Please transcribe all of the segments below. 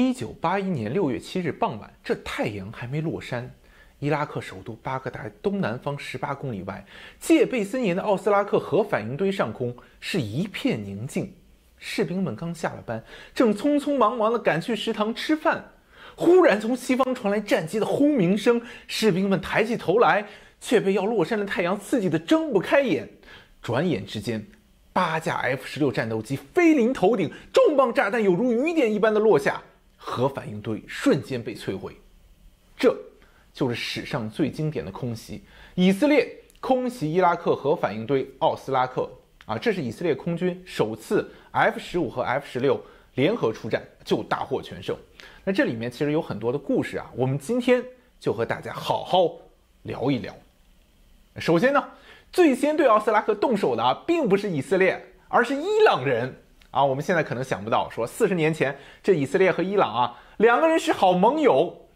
一九八一年六月七日傍晚，这太阳还没落山，伊拉克首都巴格达东南方十八公里外，戒备森严的奥斯拉克核反应堆上空是一片宁静。士兵们刚下了班，正匆匆忙忙地赶去食堂吃饭，忽然从西方传来战机的轰鸣声，士兵们抬起头来，却被要落山的太阳刺激得睁不开眼。转眼之间。八架 F 十六战斗机飞临头顶，重磅炸弹有如雨点一般的落下，核反应堆瞬间被摧毁。这就是史上最经典的空袭——以色列空袭伊拉克核反应堆奥斯拉克啊！这是以色列空军首次 F 十五和 F 十六联合出战就大获全胜。那这里面其实有很多的故事啊，我们今天就和大家好好聊一聊。首先呢。最先对奥斯拉克动手的并不是以色列，而是伊朗人啊！我们现在可能想不到，说四十年前这以色列和伊朗啊两个人是好盟友。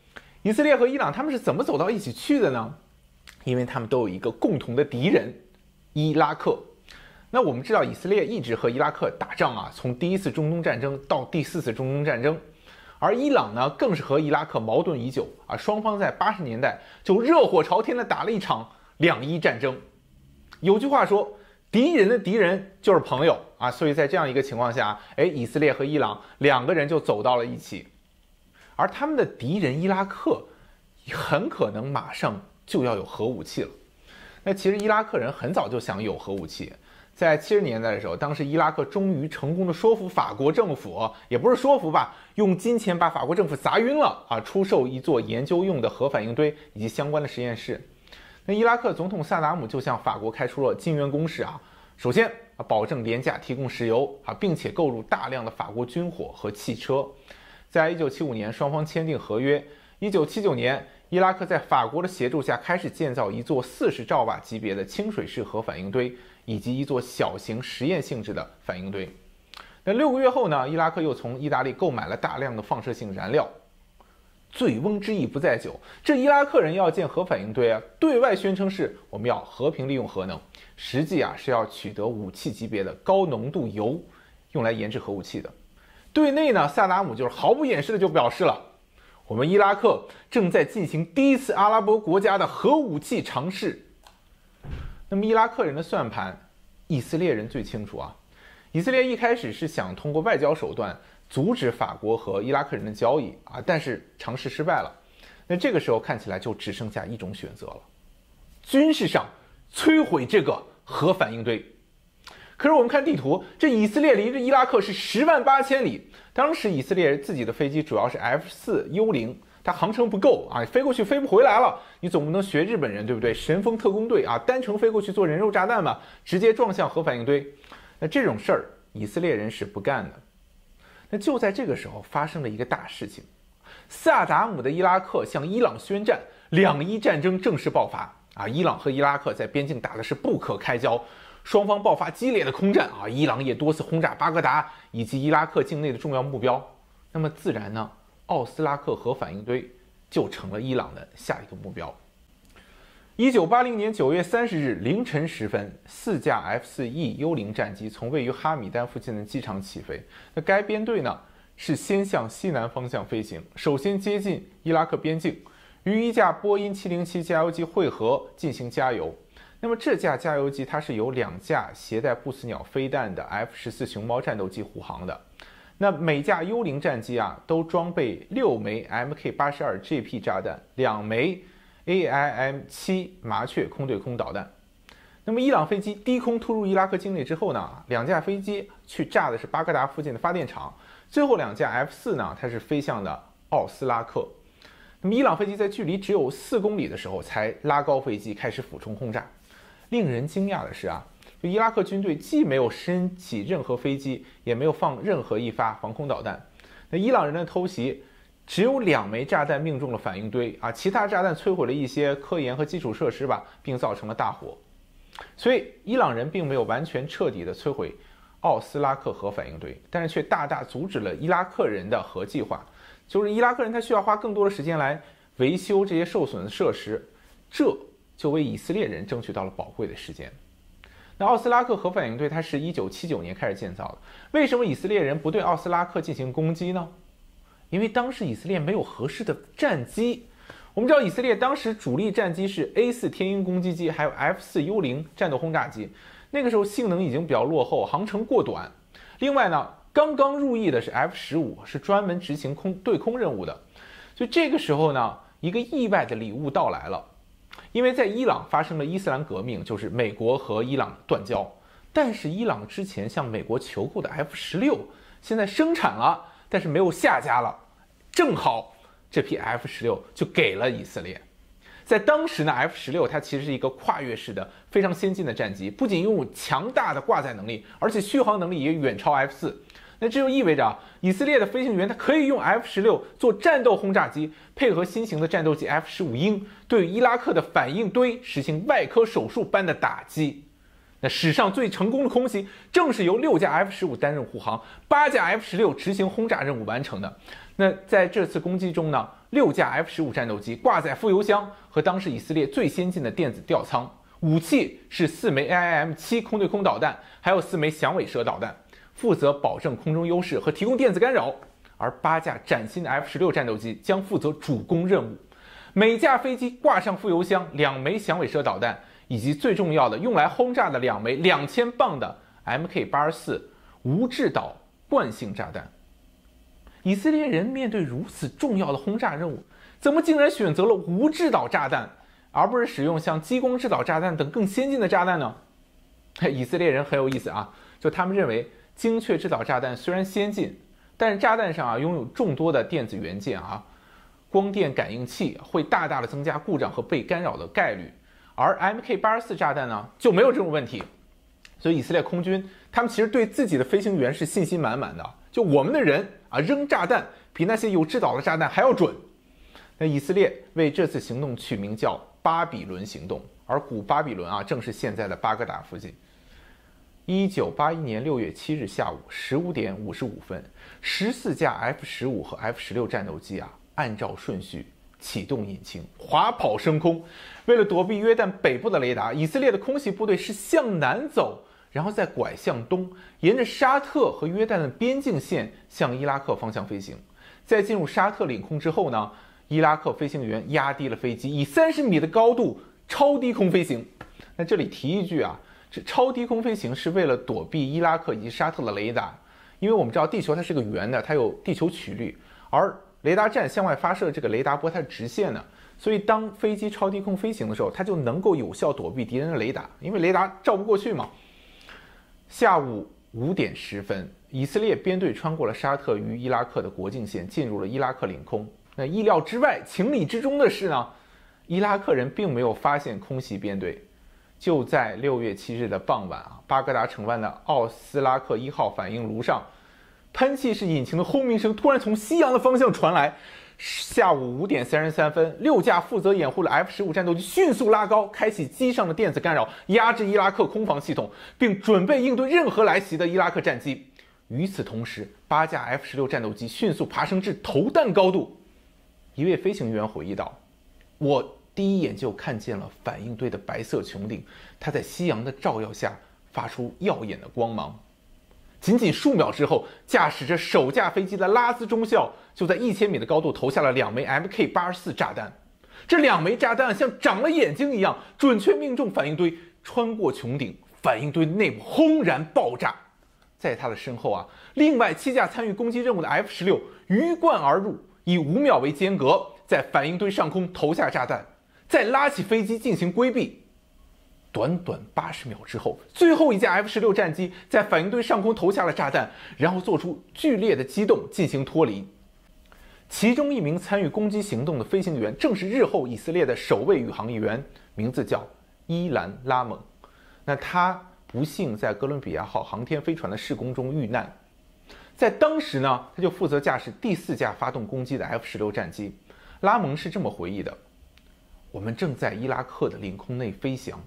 以色列和伊朗他们是怎么走到一起去的呢？因为他们都有一个共同的敌人——伊拉克。那我们知道，以色列一直和伊拉克打仗啊，从第一次中东战争到第四次中东战争，而伊朗呢，更是和伊拉克矛盾已久啊，双方在八十年代就热火朝天的打了一场两伊战争。有句话说，敌人的敌人就是朋友啊，所以在这样一个情况下，哎，以色列和伊朗两个人就走到了一起，而他们的敌人伊拉克很可能马上就要有核武器了。那其实伊拉克人很早就想有核武器，在七十年代的时候，当时伊拉克终于成功的说服法国政府，也不是说服吧，用金钱把法国政府砸晕了啊，出售一座研究用的核反应堆以及相关的实验室。那伊拉克总统萨达姆就向法国开出了金元公式啊，首先啊，保证廉价提供石油啊，并且购入大量的法国军火和汽车。在一九七五年，双方签订合约。一九七九年，伊拉克在法国的协助下开始建造一座四十兆瓦级别的清水式核反应堆，以及一座小型实验性质的反应堆。那六个月后呢，伊拉克又从意大利购买了大量的放射性燃料。醉翁之意不在酒，这伊拉克人要建核反应堆啊，对外宣称是我们要和平利用核能，实际啊是要取得武器级别的高浓度铀，用来研制核武器的。对内呢，萨达姆就是毫不掩饰的就表示了，我们伊拉克正在进行第一次阿拉伯国家的核武器尝试。那么伊拉克人的算盘，以色列人最清楚啊。以色列一开始是想通过外交手段。阻止法国和伊拉克人的交易啊，但是尝试失败了。那这个时候看起来就只剩下一种选择了：军事上摧毁这个核反应堆。可是我们看地图，这以色列离着伊拉克是十万八千里。当时以色列自己的飞机主要是 F 四幽灵，它航程不够啊，飞过去飞不回来了。你总不能学日本人对不对？神风特工队啊，单程飞过去做人肉炸弹嘛，直接撞向核反应堆。那这种事儿，以色列人是不干的。那就在这个时候发生了一个大事情，萨达姆的伊拉克向伊朗宣战，两伊战争正式爆发啊！伊朗和伊拉克在边境打的是不可开交，双方爆发激烈的空战啊！伊朗也多次轰炸巴格达以及伊拉克境内的重要目标，那么自然呢，奥斯拉克核反应堆就成了伊朗的下一个目标。一九八零年九月三十日凌晨时分，四架 F 四 E 幽灵战机从位于哈米丹附近的机场起飞。那该编队呢是先向西南方向飞行，首先接近伊拉克边境，与一架波音七零七加油机汇合进行加油。那么这架加油机它是由两架携带不死鸟飞弹的 F 十四熊猫战斗机护航的。那每架幽灵战机啊都装备六枚 Mk 八十二 GP 炸弹，两枚。AIM 七麻雀空对空导弹，那么伊朗飞机低空突入伊拉克境内之后呢？两架飞机去炸的是巴格达附近的发电厂，最后两架 F 四呢，它是飞向的奥斯拉克。那么伊朗飞机在距离只有四公里的时候才拉高飞机开始俯冲轰炸。令人惊讶的是啊，伊拉克军队既没有升起任何飞机，也没有放任何一发防空导弹。那伊朗人的偷袭。只有两枚炸弹命中了反应堆啊，其他炸弹摧毁了一些科研和基础设施吧，并造成了大火。所以伊朗人并没有完全彻底的摧毁奥斯拉克核反应堆，但是却大大阻止了伊拉克人的核计划。就是伊拉克人他需要花更多的时间来维修这些受损的设施，这就为以色列人争取到了宝贵的时间。那奥斯拉克核反应堆它是一九七九年开始建造的，为什么以色列人不对奥斯拉克进行攻击呢？因为当时以色列没有合适的战机。我们知道以色列当时主力战机是 A 四天鹰攻击机，还有 F 四幽灵战斗轰炸机，那个时候性能已经比较落后，航程过短。另外呢，刚刚入役的是 F 十五，是专门执行空对空任务的。所以这个时候呢，一个意外的礼物到来了，因为在伊朗发生了伊斯兰革命，就是美国和伊朗断交，但是伊朗之前向美国求购的 F 十六现在生产了，但是没有下家了，正好。这批 F 十六就给了以色列，在当时呢，F 十六它其实是一个跨越式的非常先进的战机，不仅拥有强大的挂载能力，而且续航能力也远超 F 四。那这就意味着啊，以色列的飞行员他可以用 F 十六做战斗轰炸机，配合新型的战斗机 F 十五鹰，对伊拉克的反应堆实行外科手术般的打击。那史上最成功的空袭，正是由六架 F 十五担任护航，八架 F 十六执行轰炸任务完成的。那在这次攻击中呢，六架 F 十五战斗机挂载副油箱和当时以色列最先进的电子吊舱，武器是四枚 AIM 七空对空导弹，还有四枚响尾蛇导弹，负责保证空中优势和提供电子干扰。而八架崭新的 F 十六战斗机将负责主攻任务，每架飞机挂上副油箱、两枚响尾蛇导弹，以及最重要的用来轰炸的两枚两千磅的 Mk 八十四无制导惯性炸弹。以色列人面对如此重要的轰炸任务，怎么竟然选择了无制导炸弹，而不是使用像激光制导炸弹等更先进的炸弹呢？以色列人很有意思啊，就他们认为精确制导炸弹虽然先进，但是炸弹上啊拥有众多的电子元件啊，光电感应器会大大的增加故障和被干扰的概率，而 Mk 八十四炸弹呢就没有这种问题，所以以色列空军他们其实对自己的飞行员是信心满满的。就我们的人啊，扔炸弹比那些有制导的炸弹还要准。那以色列为这次行动取名叫“巴比伦行动”，而古巴比伦啊，正是现在的巴格达附近。一九八一年六月七日下午十五点五十五分，十四架 F 十五和 F 十六战斗机啊，按照顺序启动引擎，滑跑升空。为了躲避约旦北部的雷达，以色列的空袭部队是向南走。然后再拐向东，沿着沙特和约旦的边境线向伊拉克方向飞行。在进入沙特领空之后呢，伊拉克飞行员压低了飞机，以三十米的高度超低空飞行。那这里提一句啊，这超低空飞行是为了躲避伊拉克以及沙特的雷达，因为我们知道地球它是个圆的，它有地球曲率，而雷达站向外发射这个雷达波它是直线的，所以当飞机超低空飞行的时候，它就能够有效躲避敌人的雷达，因为雷达照不过去嘛。下午五点十分，以色列编队穿过了沙特与伊拉克的国境线，进入了伊拉克领空。那意料之外、情理之中的是呢，伊拉克人并没有发现空袭编队。就在六月七日的傍晚啊，巴格达城湾的奥斯拉克一号反应炉上，喷气式引擎的轰鸣声突然从夕阳的方向传来。下午五点三十三分，六架负责掩护的 F 十五战斗机迅速拉高，开启机上的电子干扰，压制伊拉克空防系统，并准备应对任何来袭的伊拉克战机。与此同时，八架 F 十六战斗机迅速爬升至投弹高度。一位飞行员回忆道：“我第一眼就看见了反应堆的白色穹顶，它在夕阳的照耀下发出耀眼的光芒。”仅仅数秒之后，驾驶着首架飞机的拉兹中校就在一千米的高度投下了两枚 Mk 八十四炸弹。这两枚炸弹像长了眼睛一样，准确命中反应堆，穿过穹顶，反应堆内部轰然爆炸。在他的身后啊，另外七架参与攻击任务的 F 十六鱼贯而入，以五秒为间隔，在反应堆上空投下炸弹，再拉起飞机进行规避。短短八十秒之后，最后一架 F 十六战机在反应堆上空投下了炸弹，然后做出剧烈的机动进行脱离。其中一名参与攻击行动的飞行员正是日后以色列的首位宇航员，名字叫伊兰·拉蒙。那他不幸在哥伦比亚号航天飞船的试工中遇难，在当时呢，他就负责驾驶第四架发动攻击的 F 十六战机。拉蒙是这么回忆的：“我们正在伊拉克的领空内飞翔。”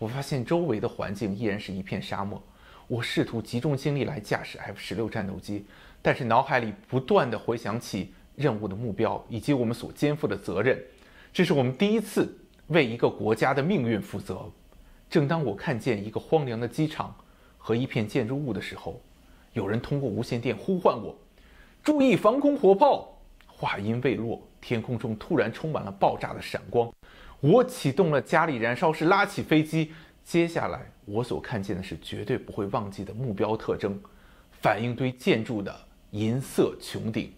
我发现周围的环境依然是一片沙漠。我试图集中精力来驾驶 F 十六战斗机，但是脑海里不断的回想起任务的目标以及我们所肩负的责任。这是我们第一次为一个国家的命运负责。正当我看见一个荒凉的机场和一片建筑物的时候，有人通过无线电呼唤我：“注意防空火炮！”话音未落，天空中突然充满了爆炸的闪光。我启动了加力燃烧室，拉起飞机。接下来我所看见的是绝对不会忘记的目标特征：反应堆建筑的银色穹顶。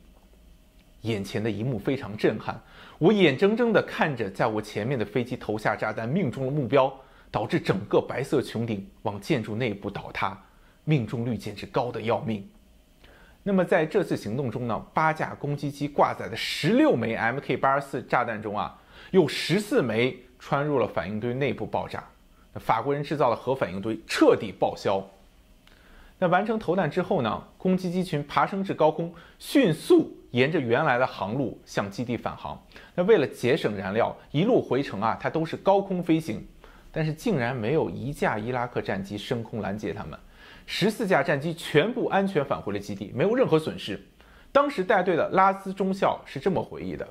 眼前的一幕非常震撼，我眼睁睁地看着在我前面的飞机投下炸弹，命中了目标，导致整个白色穹顶往建筑内部倒塌，命中率简直高的要命。那么在这次行动中呢，八架攻击机挂载的十六枚 Mk 八十四炸弹中啊，有十四枚穿入了反应堆内部爆炸，那法国人制造的核反应堆彻底报销。那完成投弹之后呢，攻击机群爬升至高空，迅速沿着原来的航路向基地返航。那为了节省燃料，一路回程啊，它都是高空飞行，但是竟然没有一架伊拉克战机升空拦截他们。十四架战机全部安全返回了基地，没有任何损失。当时带队的拉兹中校是这么回忆的：“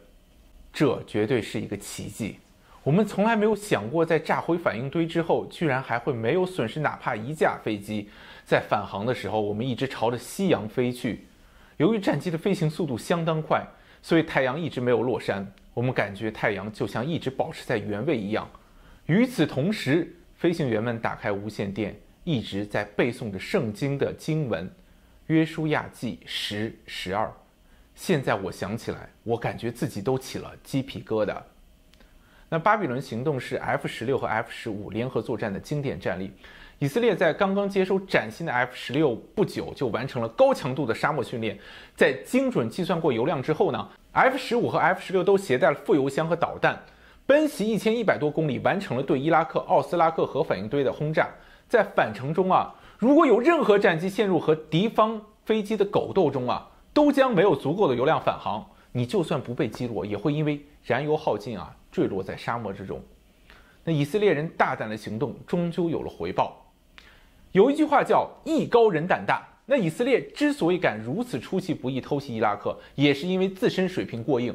这绝对是一个奇迹。我们从来没有想过，在炸毁反应堆之后，居然还会没有损失哪怕一架飞机。在返航的时候，我们一直朝着夕阳飞去。由于战机的飞行速度相当快，所以太阳一直没有落山。我们感觉太阳就像一直保持在原位一样。与此同时，飞行员们打开无线电。”一直在背诵着圣经的经文，《约书亚记》十十二。现在我想起来，我感觉自己都起了鸡皮疙瘩。那巴比伦行动是 F 十六和 F 十五联合作战的经典战例。以色列在刚刚接收崭新的 F 十六不久，就完成了高强度的沙漠训练。在精准计算过油量之后呢，F 十五和 F 十六都携带了副油箱和导弹，奔袭一千一百多公里，完成了对伊拉克奥斯拉克核反应堆的轰炸。在返程中啊，如果有任何战机陷入和敌方飞机的狗斗中啊，都将没有足够的油量返航。你就算不被击落，也会因为燃油耗尽啊，坠落在沙漠之中。那以色列人大胆的行动终究有了回报。有一句话叫“艺高人胆大”。那以色列之所以敢如此出其不意偷袭伊拉克，也是因为自身水平过硬。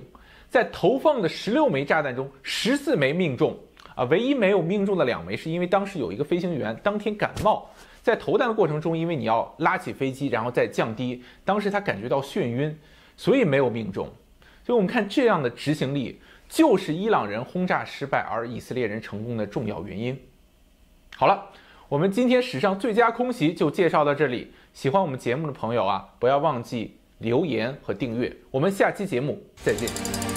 在投放的十六枚炸弹中，十四枚命中。啊，唯一没有命中的两枚，是因为当时有一个飞行员当天感冒，在投弹的过程中，因为你要拉起飞机，然后再降低，当时他感觉到眩晕，所以没有命中。所以我们看这样的执行力，就是伊朗人轰炸失败而以色列人成功的重要原因。好了，我们今天史上最佳空袭就介绍到这里。喜欢我们节目的朋友啊，不要忘记留言和订阅。我们下期节目再见。